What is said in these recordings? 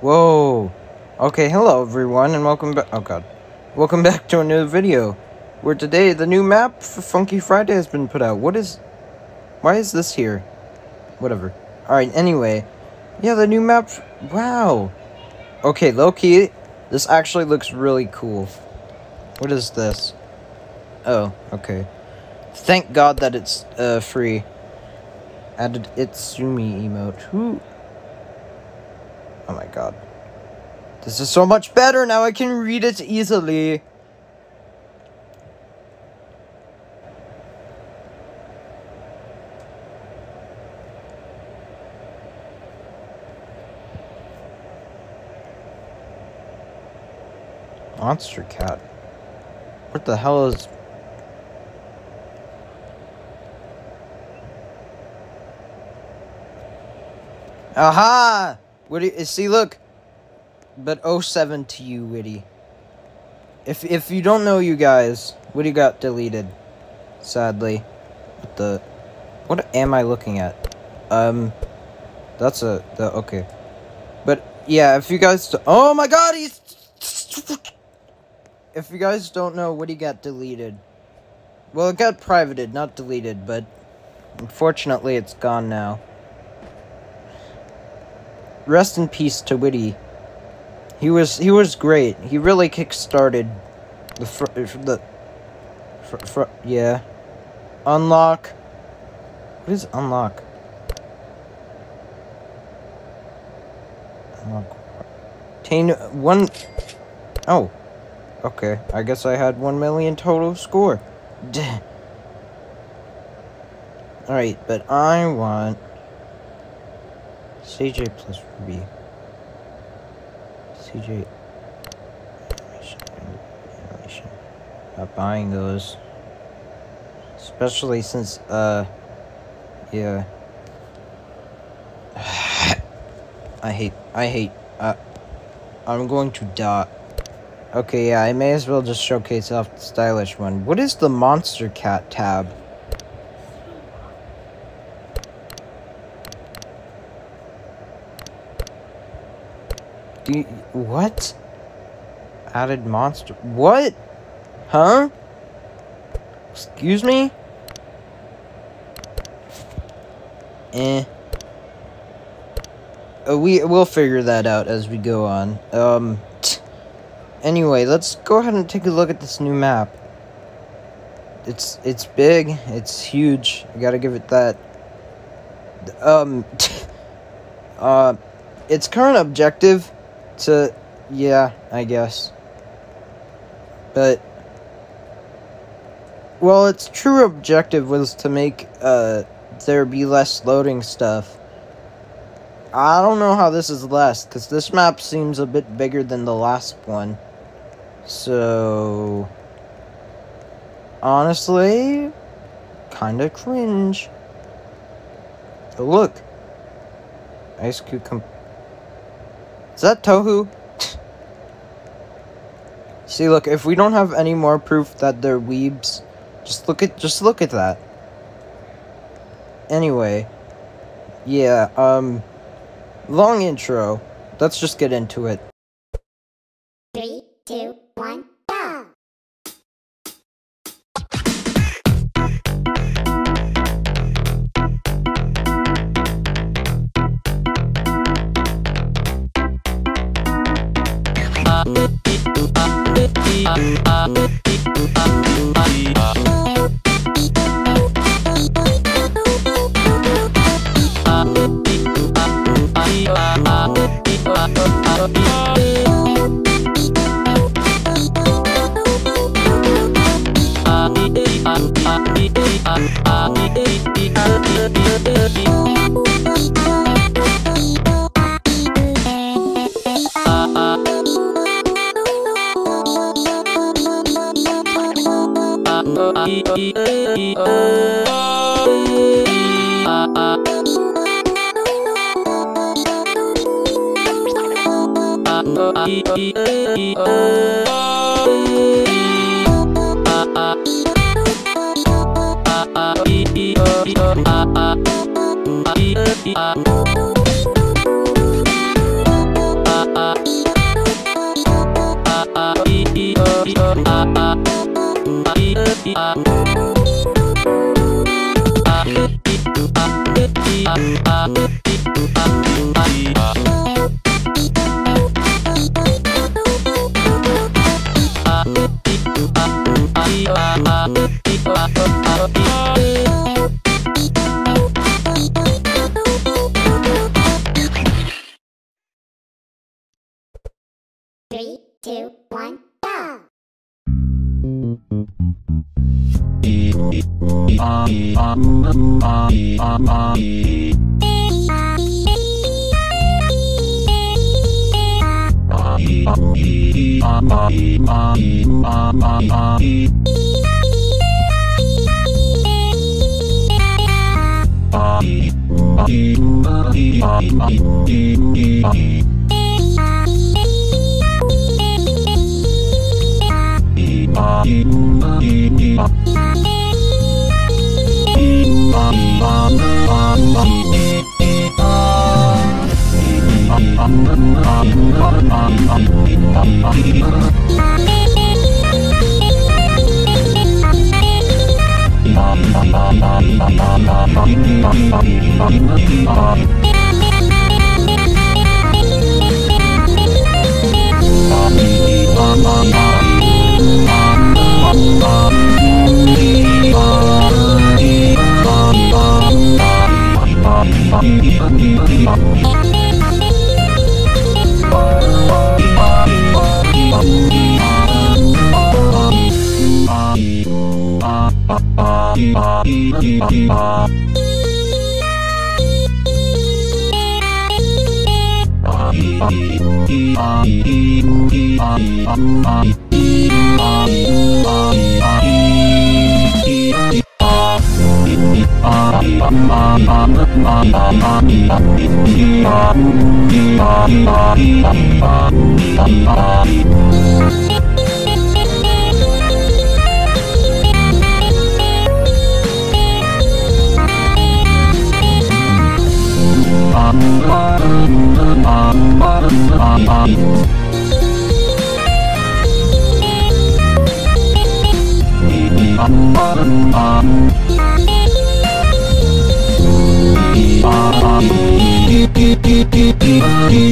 Whoa. Okay, hello everyone, and welcome back. Oh god. Welcome back to a new video. Where today the new map for Funky Friday has been put out. What is. Why is this here? Whatever. Alright, anyway. Yeah, the new map. Wow. Okay, low key, this actually looks really cool. What is this? Oh, okay. Thank God that it's uh, free. Added Itsumi emote. Who? Oh my god. This is so much better now I can read it easily. Monstercat. What the hell is Aha! What do you, see? Look, but 07 to you, Whitty. If if you don't know, you guys, Whitty got deleted. Sadly, what the? What am I looking at? Um, that's a the okay, but yeah, if you guys, oh my God, he's. If you guys don't know, Whitty got deleted. Well, it got privated, not deleted, but unfortunately, it's gone now. Rest in peace to Whitty. He was he was great. He really kick-started the fr the fr fr yeah. Unlock. What is unlock? Unlock. Obtain one. Oh. Okay. I guess I had one million total score. Alright, but I want. CJ plus Ruby. CJ. Not buying those. Especially since, uh, yeah. I hate, I hate, uh, I'm going to die. Okay, yeah, I may as well just showcase off the stylish one. What is the Monstercat tab? You, what? Added monster. What? Huh? Excuse me? Eh. Uh, we we'll figure that out as we go on. Um. Anyway, let's go ahead and take a look at this new map. It's it's big. It's huge. I gotta give it that. Um. uh, its current objective to, yeah, I guess. But, well, its true objective was to make uh, there be less loading stuff. I don't know how this is less, because this map seems a bit bigger than the last one. So, honestly, kind of cringe. Oh, look. Ice Cube is that Touhou? See, look, if we don't have any more proof that they're weebs, just look at just look at that. Anyway, yeah, um, long intro. Let's just get into it. Three, two, Ah ah Thank you. i a u u a i a a i i a u i a ma i ma i ma ma ma i a i ma i ma i ma i ma i i i ma i ma i ma Bye. Bye.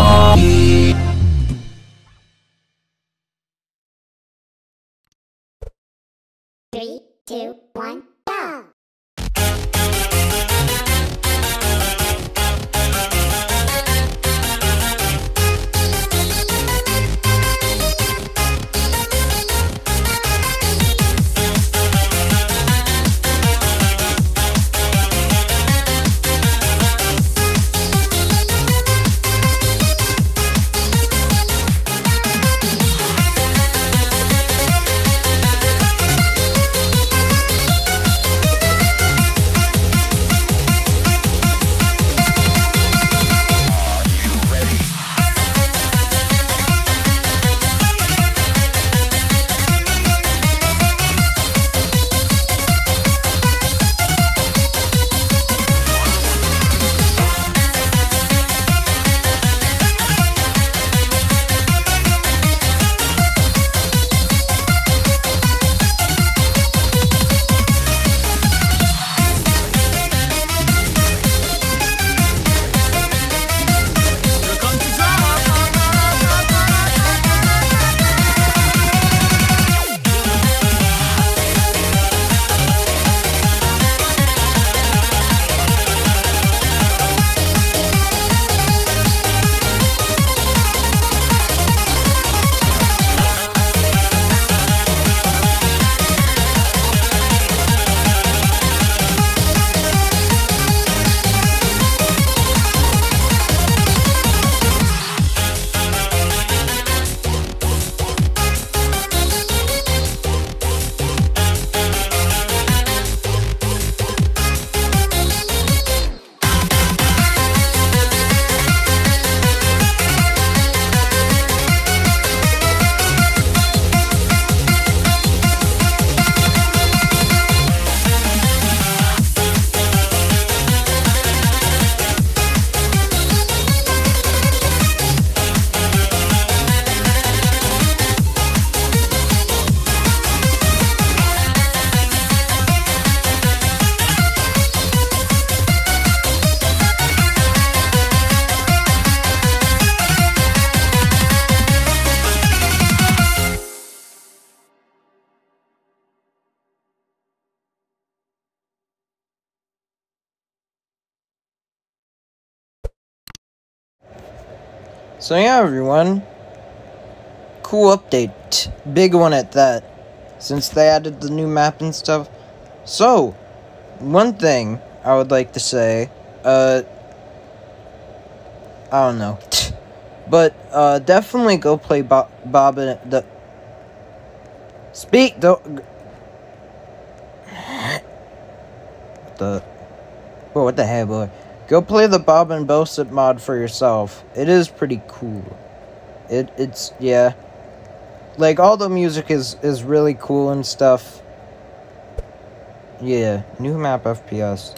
Thank you. So yeah, everyone. Cool update. Big one at that. Since they added the new map and stuff. So, one thing I would like to say, uh, I don't know. But, uh, definitely go play Bob, Bob and the... Speak, don't... the... Whoa, what the hell, boy? Go play the Bob and Bosip mod for yourself. It is pretty cool. It, it's, yeah. Like, all the music is, is really cool and stuff. Yeah, new map FPS.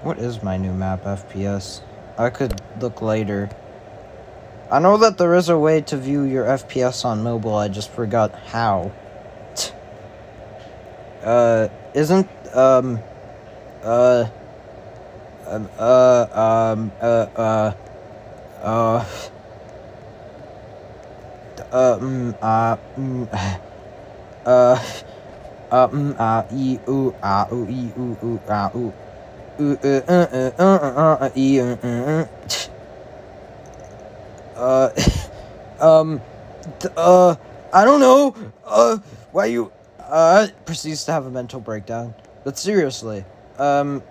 What is my new map FPS? I could look later. I know that there is a way to view your FPS on mobile, I just forgot how. uh, isn't, um, uh, um, uh, um, uh, uh, uh, um, uh, mm, uh, uh, mm, uh, e, ah, e, ah. Uh, uh, uh, uh, uh, uh, um, uh, I don't know, uh, why you, uh, proceeds to have a mental breakdown. But seriously, um,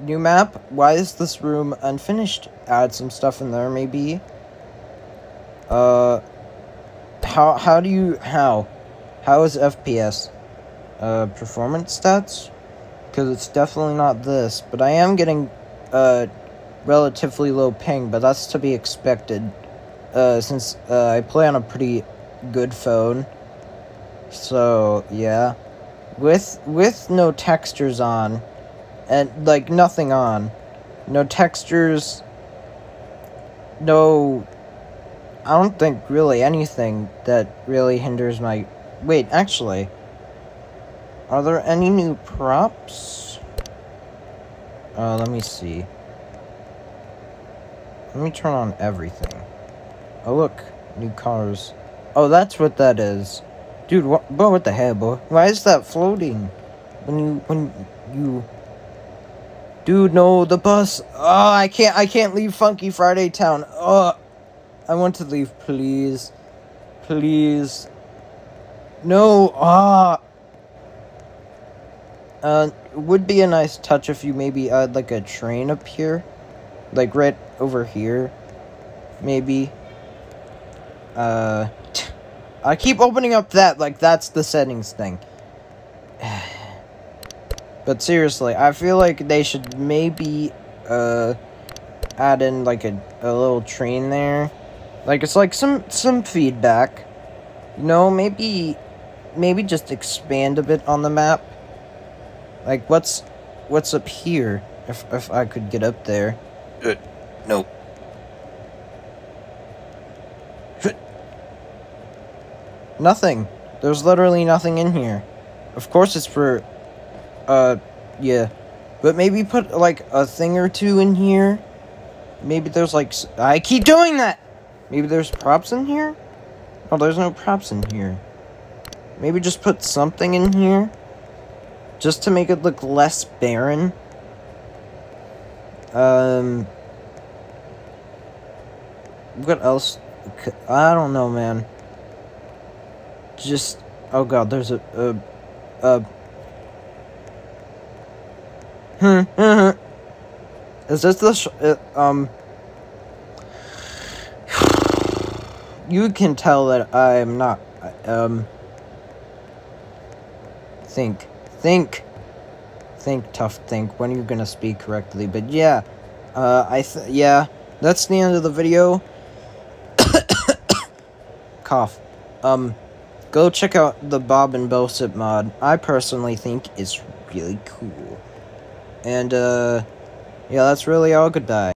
new map, why is this room unfinished? Add some stuff in there, maybe? Uh, how, how do you, how? How is FPS? Uh, performance stats? because it's definitely not this. But I am getting uh, relatively low ping, but that's to be expected uh, since uh, I play on a pretty good phone. So yeah, with with no textures on, and like nothing on, no textures, no. I don't think really anything that really hinders my. Wait, actually. Are there any new props? Uh, let me see. Let me turn on everything. Oh, look. New cars. Oh, that's what that is. Dude, what, bro, what the hell, boy? Why is that floating? When you, when you... Dude, no, the bus. Oh, I can't, I can't leave Funky Friday Town. Oh, I want to leave, please. Please. No, ah. Uh, would be a nice touch if you maybe add like a train up here. Like right over here. Maybe. Uh, I keep opening up that, like that's the settings thing. but seriously, I feel like they should maybe, uh, add in like a, a little train there. Like it's like some, some feedback. You know, maybe, maybe just expand a bit on the map like, what's what's up here? If if I could get up there. Uh, nope. Nothing. There's literally nothing in here. Of course it's for, uh, yeah. But maybe put, like, a thing or two in here. Maybe there's, like, I keep doing that! Maybe there's props in here? Oh, there's no props in here. Maybe just put something in here? just to make it look less barren. Um, what else? I don't know, man. Just, oh god, there's a, a, a, is this the, uh, um, you can tell that I'm not, um, think. Think. Think, tough think. When are you gonna speak correctly? But yeah. Uh, I th yeah. That's the end of the video. Cough. Um, go check out the Bob and Bosip mod. I personally think is really cool. And, uh, yeah, that's really all. Goodbye.